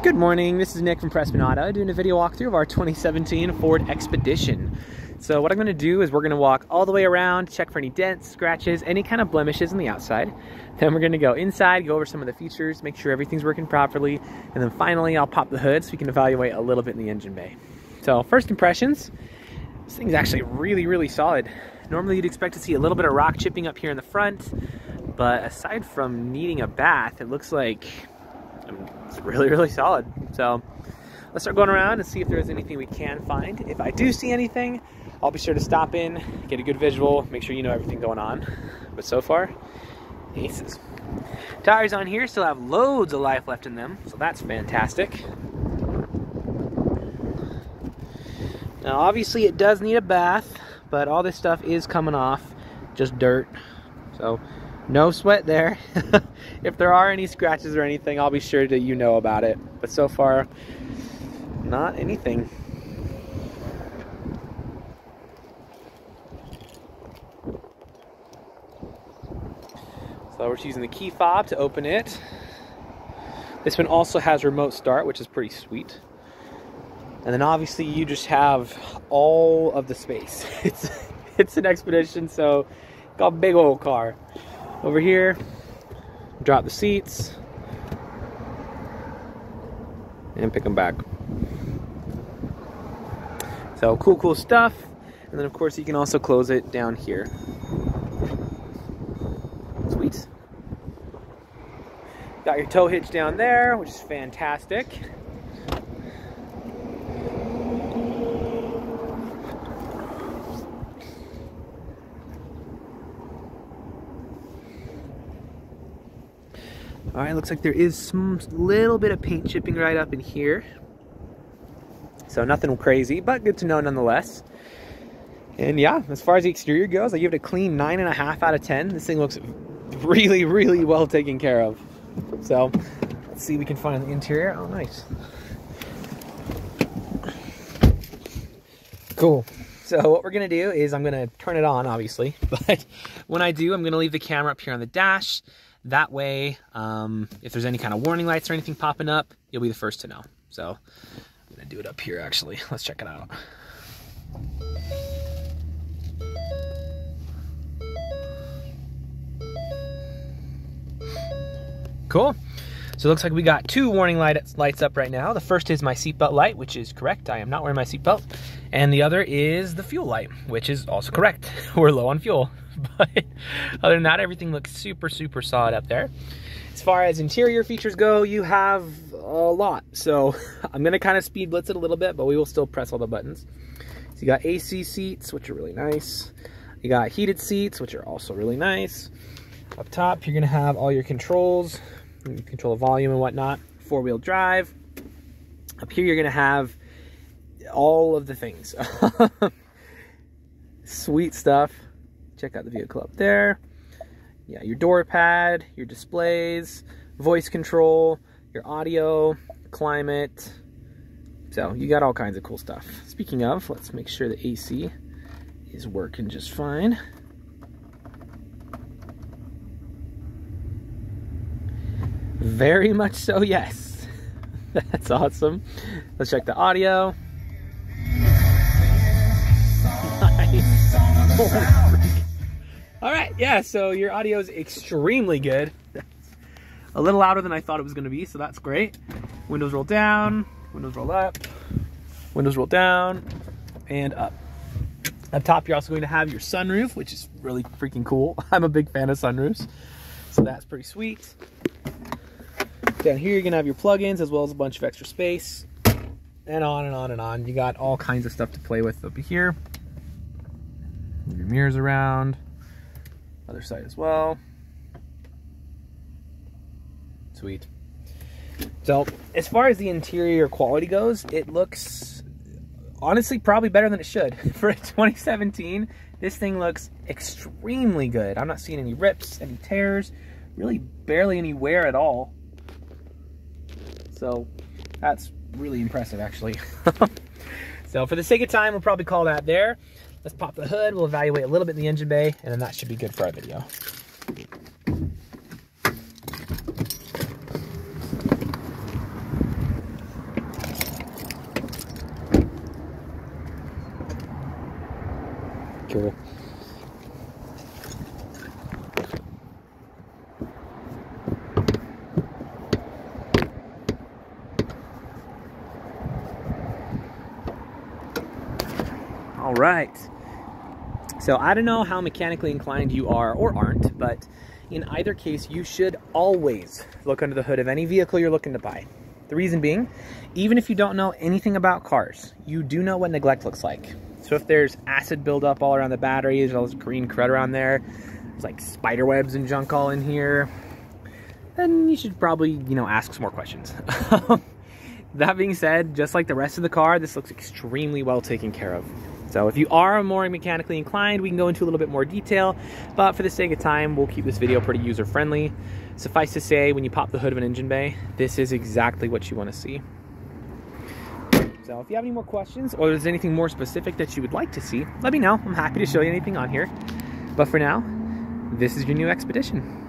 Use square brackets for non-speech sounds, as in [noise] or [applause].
Good morning, this is Nick from Prestman Auto doing a video walkthrough of our 2017 Ford Expedition. So what I'm gonna do is we're gonna walk all the way around, check for any dents, scratches, any kind of blemishes on the outside. Then we're gonna go inside, go over some of the features, make sure everything's working properly, and then finally I'll pop the hood so we can evaluate a little bit in the engine bay. So first impressions, this thing's actually really, really solid. Normally you'd expect to see a little bit of rock chipping up here in the front, but aside from needing a bath, it looks like it's really, really solid. So let's start going around and see if there's anything we can find. If I do see anything, I'll be sure to stop in, get a good visual, make sure you know everything going on. But so far, aces. Tires on here still have loads of life left in them, so that's fantastic. Now obviously it does need a bath, but all this stuff is coming off, just dirt. So no sweat there. [laughs] if there are any scratches or anything, I'll be sure that you know about it. But so far, not anything. So we're just using the key fob to open it. This one also has remote start, which is pretty sweet. And then obviously you just have all of the space. [laughs] It's it's an expedition, so got a big old car. Over here, drop the seats, and pick them back. So cool, cool stuff. And then of course you can also close it down here. Sweet. Got your tow hitch down there, which is fantastic. All right, looks like there is some little bit of paint chipping right up in here. So nothing crazy, but good to know nonetheless. And yeah, as far as the exterior goes, I give it a clean nine and a half out of 10. This thing looks really, really well taken care of. So let's see if we can find the interior. Oh, nice. Cool. So what we're gonna do is I'm gonna turn it on, obviously, [laughs] but when I do, I'm gonna leave the camera up here on the dash that way, um, if there's any kind of warning lights or anything popping up, you'll be the first to know. So I'm gonna do it up here actually. [laughs] Let's check it out. Cool. So it looks like we got two warning light, lights up right now. The first is my seatbelt light, which is correct. I am not wearing my seatbelt. And the other is the fuel light, which is also correct. [laughs] We're low on fuel. [laughs] but other than that, everything looks super, super solid up there. As far as interior features go, you have a lot. So [laughs] I'm gonna kind of speed blitz it a little bit, but we will still press all the buttons. So you got AC seats, which are really nice. You got heated seats, which are also really nice. Up top, you're gonna have all your controls. You control the volume and whatnot. Four-wheel drive. Up here, you're gonna have all of the things. [laughs] Sweet stuff. Check out the vehicle up there. Yeah, your door pad, your displays, voice control, your audio, climate. So you got all kinds of cool stuff. Speaking of, let's make sure the AC is working just fine. Very much so, yes. [laughs] That's awesome. Let's check the audio. [laughs] Nice. All right, yeah, so your audio is extremely good. [laughs] a little louder than I thought it was gonna be, so that's great. Windows roll down, windows roll up, windows roll down, and up. Up top, you're also going to have your sunroof, which is really freaking cool. [laughs] I'm a big fan of sunroofs, so that's pretty sweet. Down here, you're gonna have your plugins as well as a bunch of extra space, and on and on and on. You got all kinds of stuff to play with up here. Move your mirrors around other side as well. Sweet. So, as far as the interior quality goes, it looks honestly probably better than it should. [laughs] For 2017, this thing looks extremely good. I'm not seeing any rips, any tears, really barely any wear at all. So, that's really impressive actually. [laughs] so, for the sake of time, we'll probably call that there. Let's pop the hood. We'll evaluate a little bit in the engine bay, and then that should be good for our video. Cool. All right. So I don't know how mechanically inclined you are or aren't, but in either case, you should always look under the hood of any vehicle you're looking to buy. The reason being, even if you don't know anything about cars, you do know what neglect looks like. So if there's acid buildup all around the batteries, all this green crud around there, there's like spider webs and junk all in here, then you should probably, you know, ask some more questions. [laughs] that being said, just like the rest of the car, this looks extremely well taken care of. So if you are more mechanically inclined, we can go into a little bit more detail, but for the sake of time, we'll keep this video pretty user-friendly. Suffice to say, when you pop the hood of an engine bay, this is exactly what you want to see. So if you have any more questions or there's anything more specific that you would like to see, let me know. I'm happy to show you anything on here. But for now, this is your new Expedition.